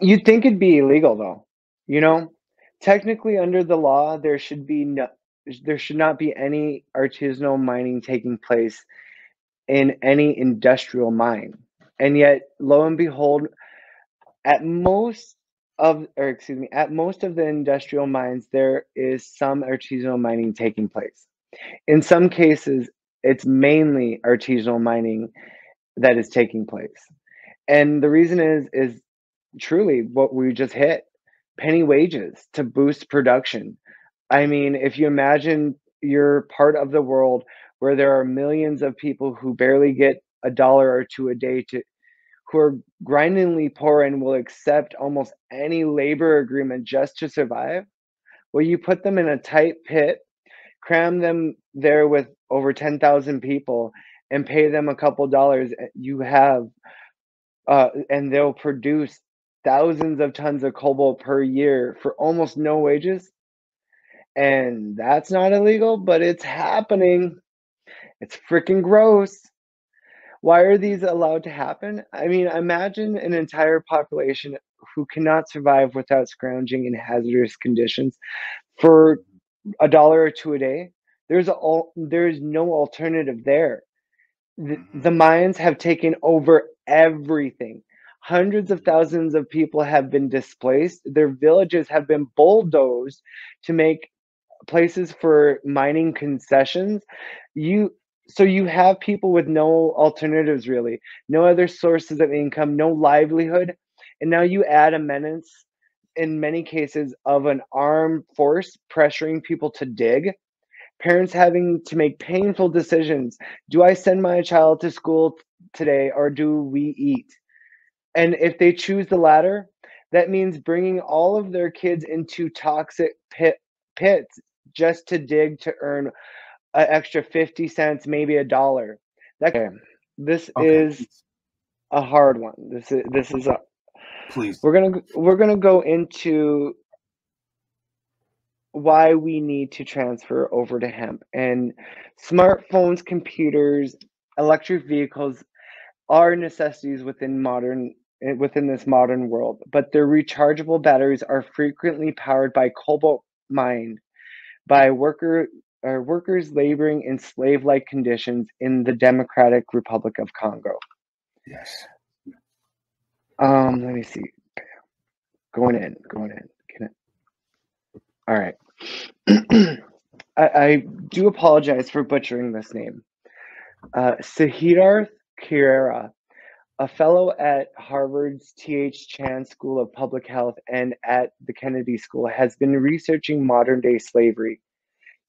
You'd think it'd be illegal though, you know? Technically, under the law, there should be no there should not be any artisanal mining taking place in any industrial mine. And yet, lo and behold, at most of or excuse me, at most of the industrial mines, there is some artisanal mining taking place. In some cases, it's mainly artisanal mining that is taking place. And the reason is is truly what we just hit penny wages to boost production. I mean, if you imagine you're part of the world where there are millions of people who barely get a dollar or two a day to who are grindingly poor and will accept almost any labor agreement just to survive, well, you put them in a tight pit, cram them there with over 10,000 people, and pay them a couple dollars, eh, you have, uh, and they'll produce thousands of tons of cobalt per year for almost no wages. And that's not illegal, but it's happening. It's freaking gross. Why are these allowed to happen? I mean, imagine an entire population who cannot survive without scrounging in hazardous conditions for a dollar or two a day. There's a, there's no alternative there. The, the mines have taken over everything. Hundreds of thousands of people have been displaced. Their villages have been bulldozed to make places for mining concessions. You so you have people with no alternatives really, no other sources of income, no livelihood, and now you add a menace in many cases of an armed force pressuring people to dig, parents having to make painful decisions. Do I send my child to school today or do we eat? And if they choose the latter, that means bringing all of their kids into toxic pit pits just to dig to earn an extra 50 cents, maybe a dollar. That okay. This Okay. is a hard one. This is this is a Please. we're gonna we're gonna go into why we need to transfer over to hemp and smartphones, computers, electric vehicles are necessities within modern within this modern world, but their rechargeable batteries are frequently powered by cobalt mined by worker or workers laboring in slave-like conditions in the Democratic Republic of Congo. Yes. Um, let me see. Going in, going in. Can it? All right. I, I do apologize for butchering this name. Uh, Siddharth Kirera, a fellow at Harvard's T.H. Chan School of Public Health and at the Kennedy School, has been researching modern day slavery,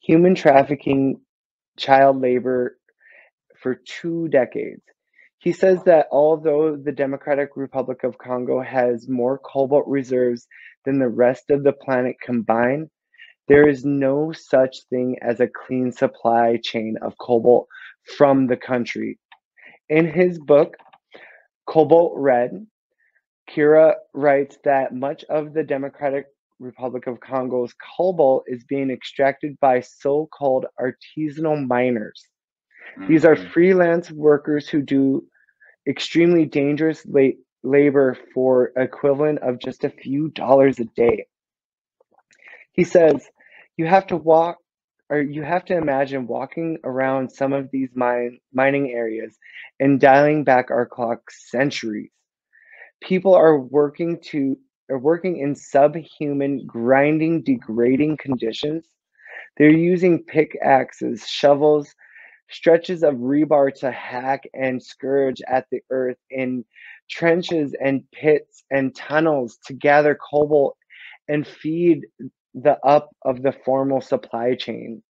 human trafficking, child labor for two decades. He says that although the Democratic Republic of Congo has more cobalt reserves than the rest of the planet combined, there is no such thing as a clean supply chain of cobalt from the country. In his book, Cobalt Red, Kira writes that much of the Democratic Republic of Congo's cobalt is being extracted by so called artisanal miners. These are Mhm. freelance workers who do extremely dangerous la- labor for equivalent of just a few dollars a day. He says you have to walk or you have to imagine walking around some of these mine, mining areas and dialing back our clock centuries. People are working to are working in subhuman, grinding, degrading conditions. They're using pickaxes, shovels, stretches of rebar to hack and scourge at the earth in trenches and pits and tunnels to gather cobalt and feed the up of the formal supply chain.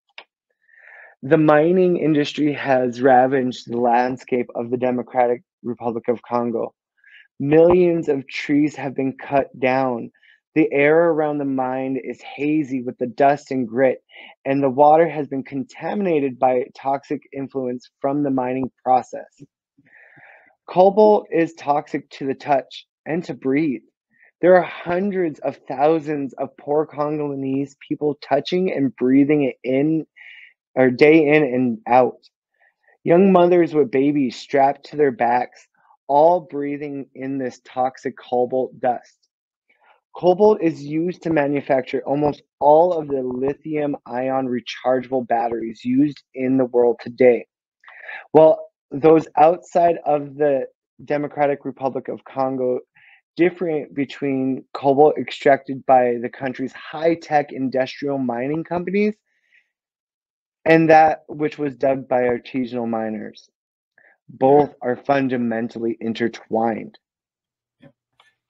The mining industry has ravaged the landscape of the Democratic Republic of Congo. Millions of trees have been cut down. The air around the mine is hazy with the dust and grit, and the water has been contaminated by toxic influence from the mining process. Cobalt is toxic to the touch and to breathe. There are hundreds of thousands of poor Congolese people touching and breathing it in or day in and out. Young mothers with babies strapped to their backs, all breathing in this toxic cobalt dust. Cobalt is used to manufacture almost all of the lithium ion rechargeable batteries used in the world today. While those outside of the Democratic Republic of Congo different between cobalt extracted by the country's high tech industrial mining companies and that which was dug by artisanal miners. Both are fundamentally intertwined.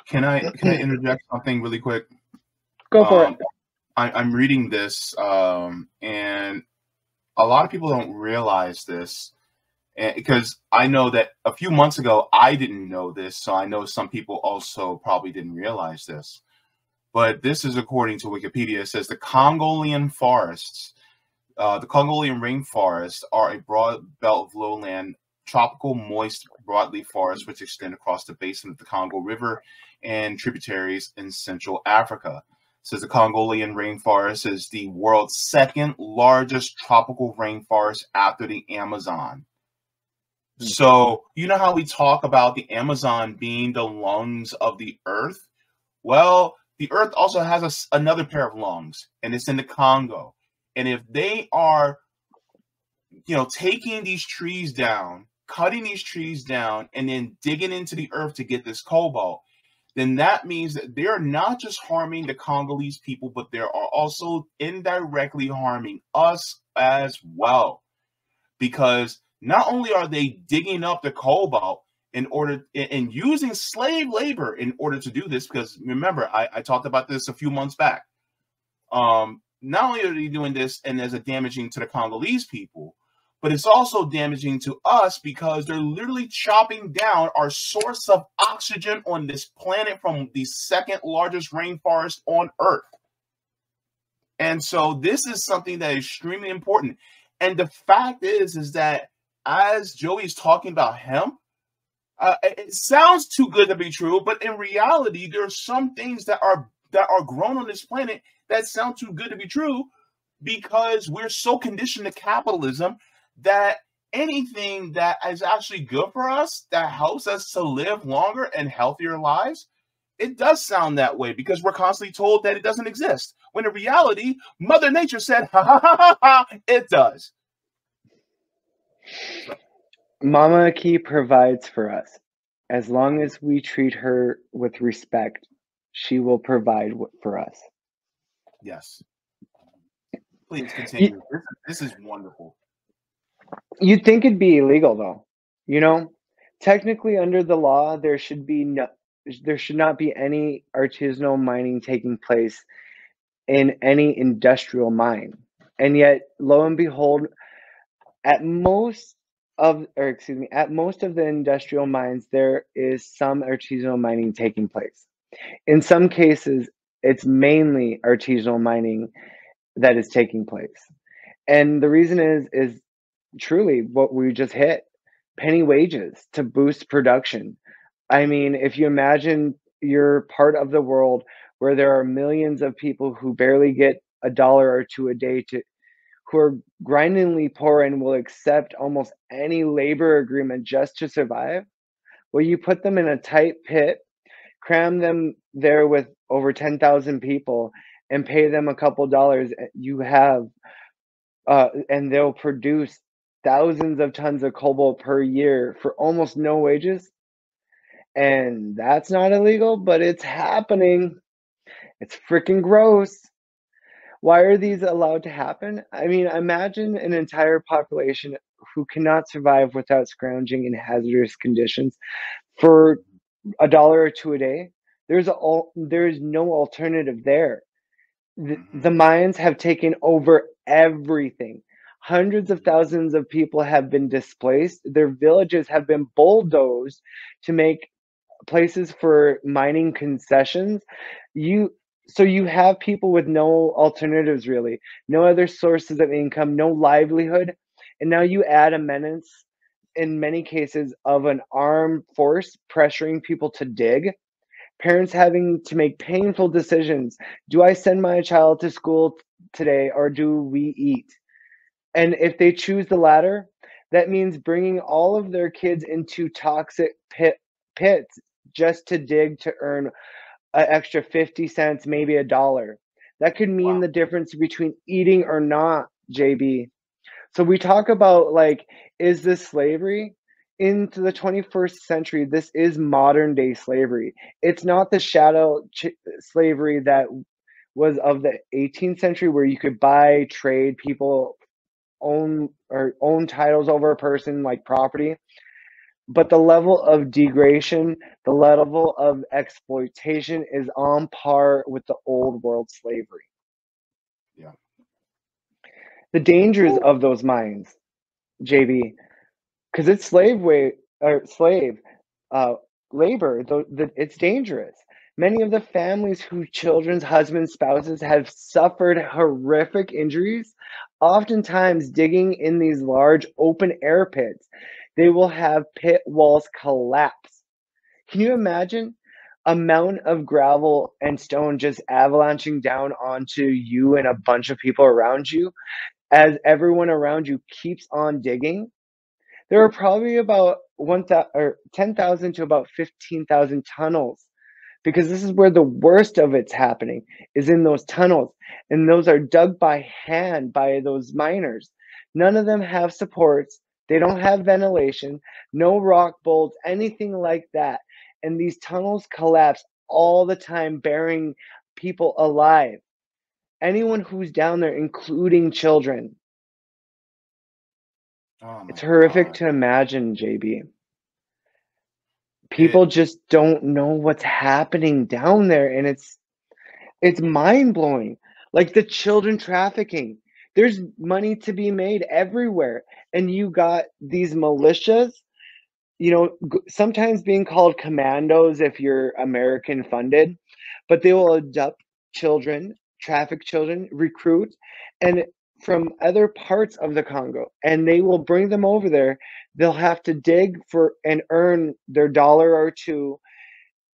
Can I can I interject something really quick? Go for Um, it. I, I'm reading this, um, and a lot of people don't realize this, and, because I know that a few months ago I didn't know this, so I know some people also probably didn't realize this. But this is according to Wikipedia. It says the Congolian forests, uh, the Congolian rainforests, are a broad belt of lowland, tropical, moist broadleaf forests which extend across the basin of the Congo River and tributaries in Central Africa says the Congolian rainforest is the world's second largest tropical rainforest after the Amazon. Hmm. So, you know how we talk about the Amazon being the lungs of the earth? Well, the earth also has a another pair of lungs, and it's in the Congo. And if they are, you know, taking these trees down, cutting these trees down, and then digging into the earth to get this cobalt, then that means that they're not just harming the Congolese people, but they are also indirectly harming us as well. Because not only are they digging up the cobalt in order and using slave labor in order to do this, because remember, I, I talked about this a few months back. Um, not only are they doing this and there's a damaging to the Congolese people, but it's also damaging to us because they're literally chopping down our source of oxygen on this planet from the second largest rainforest on earth. And so this is something that is extremely important. And the fact is, is that as Joey's talking about him, uh, it it sounds too good to be true, but in reality, there are some things that are that are grown on this planet that sound too good to be true because we're so conditioned to capitalism that anything that is actually good for us that helps us to live longer and healthier lives it does sound that way because we're constantly told that it doesn't exist. When in reality mother nature said ha ha ha ha, ha it does Mama Key provides for us. As long as we treat her with respect, she will provide for us. yes please You, continue this, this is wonderful you'd think it'd be illegal though. You know, technically under the law, there should be no, there should not be any artisanal mining taking place in any industrial mine. And yet, lo and behold, at most of, or excuse me, at most of the industrial mines, there is some artisanal mining taking place. In some cases, it's mainly artisanal mining that is taking place. And the reason is, is truly what we just hit penny wages to boost production. I mean, if you imagine you're part of the world where there are millions of people who barely get a dollar or two a day to who are grindingly poor and will accept almost any labor agreement just to survive, well, you put them in a tight pit, cram them there with over 10,000 people, and pay them a couple dollars, eh, you have, uh, and they'll produce thousands of tons of cobalt per year for almost no wages. And that's not illegal, but it's happening. It's freaking gross. Why are these allowed to happen? I mean, imagine an entire population who cannot survive without scrounging in hazardous conditions for a dollar or two a day. There's a, al- there's no alternative there. The, the mines have taken over everything. Hundreds of thousands of people have been displaced. Their villages have been bulldozed to make places for mining concessions. You so you have people with no alternatives really, no other sources of income, no livelihood, and now you add a menace in many cases of an armed force pressuring people to dig parents having to make painful decisions. Do I send my child to school today or do we eat? And if they choose the latter, that means bringing all of their kids into toxic pit, pits just to dig to earn an extra 50 cents, maybe a dollar. That could mean Wow. the difference between eating or not, JB. So we talk about like, is this slavery? Into the 21st century, this is modern day slavery. It's not the shadow ch- slavery that was of the 18th century where you could buy, trade, people own or own titles over a person like property. But the level of degradation, the level of exploitation is on par with the old world slavery. Yeah. The dangers of those mines, JB, because it's slave way or slave uh, labor. The, the, it's dangerous. Many of the families whose children's husbands, spouses have suffered horrific injuries, oftentimes digging in these large open air pits, they will have pit walls collapse. Can you imagine a mountain of gravel and stone just avalanching down onto you and a bunch of people around you as everyone around you keeps on digging? There are probably about 1,000 or 10,000 to about 15,000 tunnels because this is where the worst of it's happening is in those tunnels and those are dug by hand by those miners none of them have supports they don't have ventilation no rock bolts anything like that. And these tunnels collapse all the time burying people alive. Anyone who's down there including children. Oh it's horrific God. to imagine jb people just don't know what's happening down there and it's it's mind-blowing. Like the children trafficking there's money to be made everywhere and you got these militias you know sometimes being called commandos if you're american funded but they will adopt children traffic children recruit and from other parts of the congo and they will bring them over there they'll have to dig for and earn their dollar or two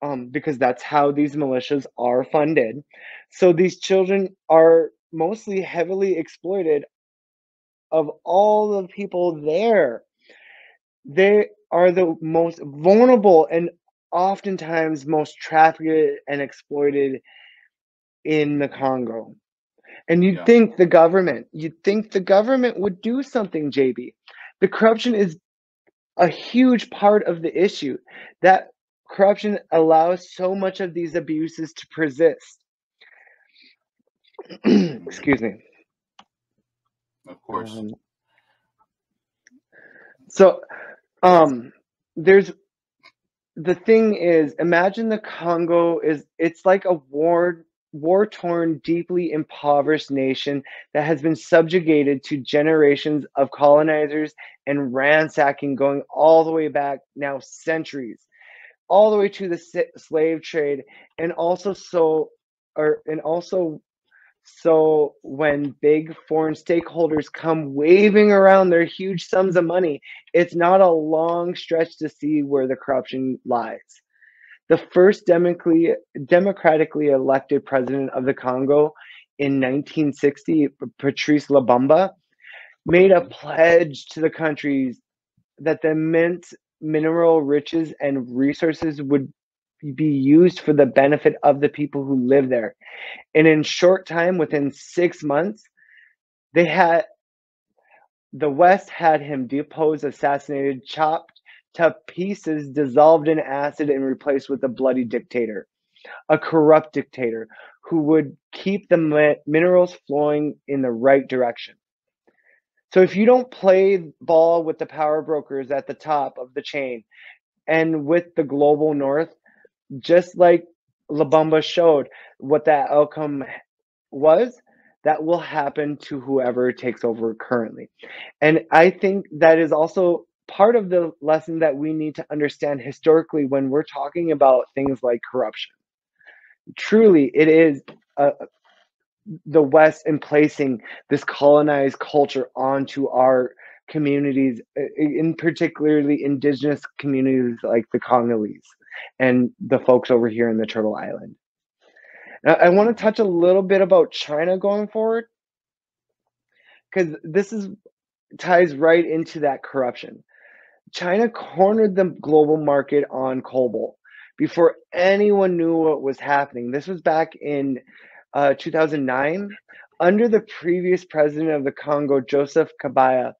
um, because that's how these militias are funded. So these children are mostly heavily exploited. Of all the people there, they are the most vulnerable and oftentimes most trafficked and exploited in the Congo. And you'd Yeah. think the government, you'd think the government would do something, JB. The corruption is a huge part of the issue. That corruption allows so much of these abuses to persist. Excuse me. Of course. Um, so, um, there's the thing is, imagine the Congo is it's like a war war torn, deeply impoverished nation that has been subjugated to generations of colonizers and ransacking going all the way back now centuries all the way to the slave trade and also so or and also so when big foreign stakeholders come waving around their huge sums of money it's not a long stretch to see where the corruption lies. The first democratically democratically elected president of the congo in 1960 Patrice Lumumba made a pledge to the countries that the immense mineral riches and resources would be used for the benefit of the people who live there. And in short time, within six months, they had the West had him deposed, assassinated, chopped to pieces, dissolved in acid, and replaced with a bloody dictator, a corrupt dictator who would keep the mi- minerals flowing in the right direction. So if you don't play ball with the power brokers at the top of the chain and with the global north, just like Lumumba showed what that outcome was, that will happen to whoever takes over currently. And I think that is also part of the lesson that we need to understand historically when we're talking about things like corruption. Truly, it is uh, the West in placing this colonized culture onto our communities, in particularly indigenous communities like the Congolese and the folks over here in the Turtle Island. Now, I want to touch a little bit about China going forward because this is ties right into that corruption. China cornered the global market on cobalt before anyone knew what was happening. This was back in uh, 2009 under the previous president of the Congo, Joseph Kabila.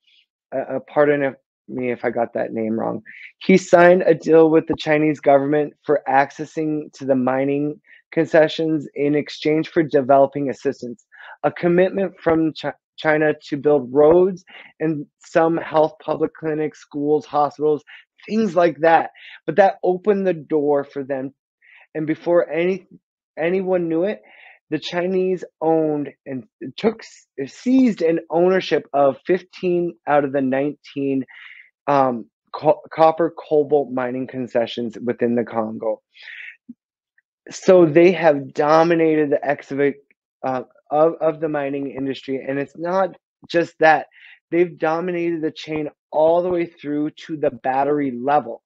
Uh, pardon pardon me if I got that name wrong. He signed a deal with the Chinese government for accessing to the mining concessions in exchange for developing assistance, a commitment from Ch- China to build roads and some health public clinics, schools, hospitals, things like that. But that opened the door for them. And before any anyone knew it, the Chinese owned and took seized an ownership of 15 out of the 19 um, co- copper cobalt mining concessions within the Congo. So they have dominated the excavate uh, of, of the mining industry. And it's not just that, they've dominated the chain all the way through to the battery level.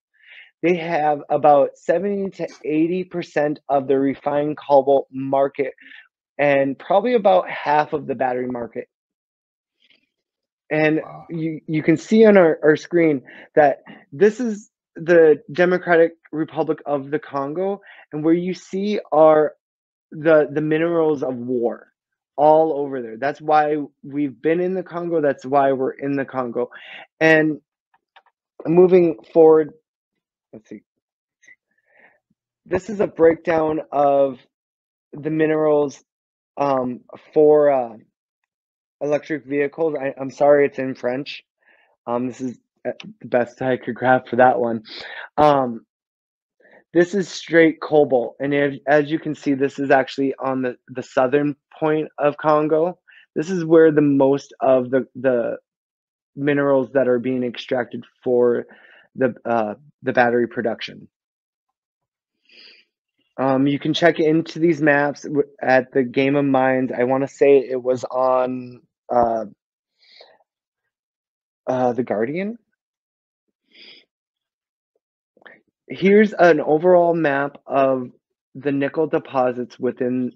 They have about 70 to 80% of the refined cobalt market and probably about half of the battery market. And wow. you, you can see on our, our screen that this is the Democratic Republic of the Congo, and where you see are the the minerals of war all over there. That's why we've been in the Congo. That's why we're in the Congo. And moving forward, let's see. This is a breakdown of the minerals um, for uh, electric vehicles. I, am sorry, it's in French. Um, this is uh, the best I could grab for that one. Um, this is straight cobalt, and if, as you can see, this is actually on the, the southern point of Congo. This is where the most of the the minerals that are being extracted for the uh, the battery production. Um, you can check into these maps at the Game of Mind. I want to say it was on uh, uh, the Guardian. here's an overall map of the nickel deposits within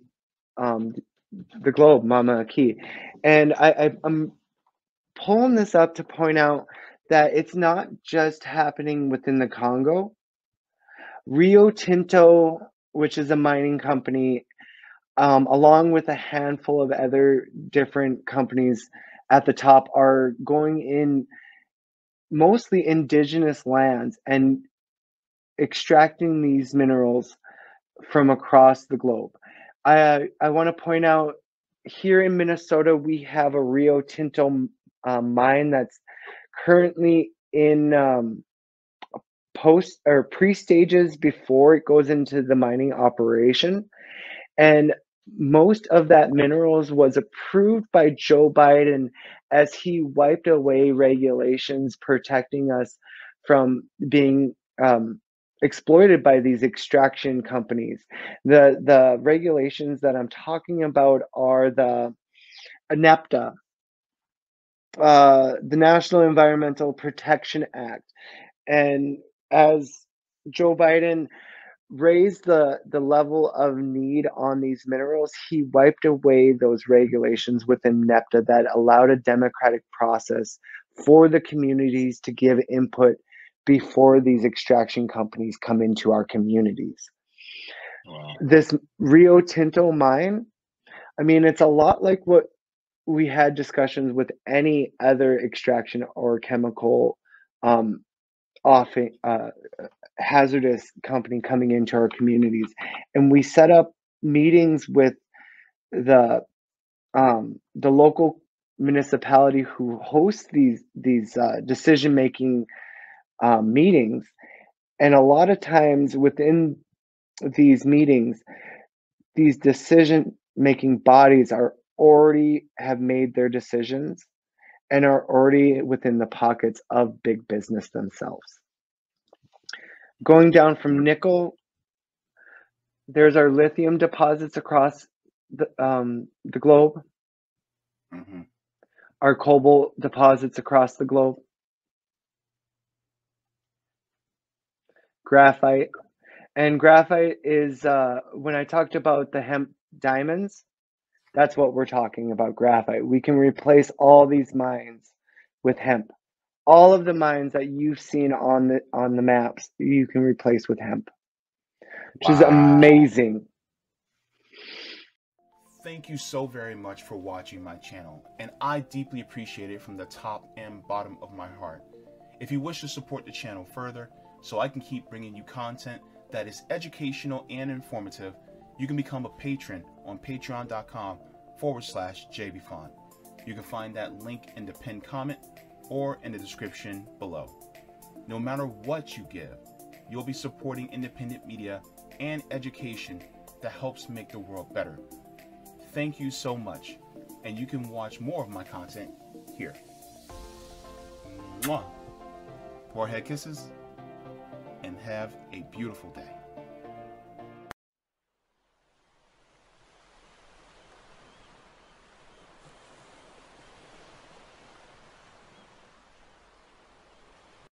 um, the globe, Mama Key. And I, I, I'm pulling this up to point out that it's not just happening within the Congo. Rio Tinto, which is a mining company, um, along with a handful of other different companies at the top, are going in mostly indigenous lands and extracting these minerals from across the globe. I I want to point out here in Minnesota we have a Rio Tinto um, mine that's currently in um, post or pre stages before it goes into the mining operation, and most of that minerals was approved by Joe Biden as he wiped away regulations protecting us from being um, exploited by these extraction companies. The the regulations that I'm talking about are the NEPTA, uh, the National Environmental Protection Act, and as Joe Biden raised the the level of need on these minerals, he wiped away those regulations within NEPTA that allowed a democratic process for the communities to give input before these extraction companies come into our communities. Wow. This Rio Tinto mine, I mean, it's a lot like what we had discussions with any other extraction or chemical um, off uh, hazardous company coming into our communities, and we set up meetings with the um, the local municipality who hosts these these uh, decision making um, meetings. And a lot of times within these meetings, these decision making bodies are already have made their decisions and are already within the pockets of big business themselves. Going down from nickel, there's our lithium deposits across the, um, the globe, mm-hmm. our cobalt deposits across the globe. graphite. And graphite is uh, when I talked about the hemp diamonds, that's what we're talking about graphite. We can replace all these mines with hemp. All of the mines that you've seen on the on the maps, you can replace with hemp. which is amazing. Thank you so very much for watching my channel, and I deeply appreciate it from the top and bottom of my heart. If you wish to support the channel further, so I can keep bringing you content that is educational and informative, you can become a patron on patreon.com forward slash jaybefaunt. You can find that link in the pinned comment or in the description below. No matter what you give, you'll be supporting independent media and education that helps make the world better. Thank you so much, and you can watch more of my content here. Mwah. Forehead kisses, and have a beautiful day.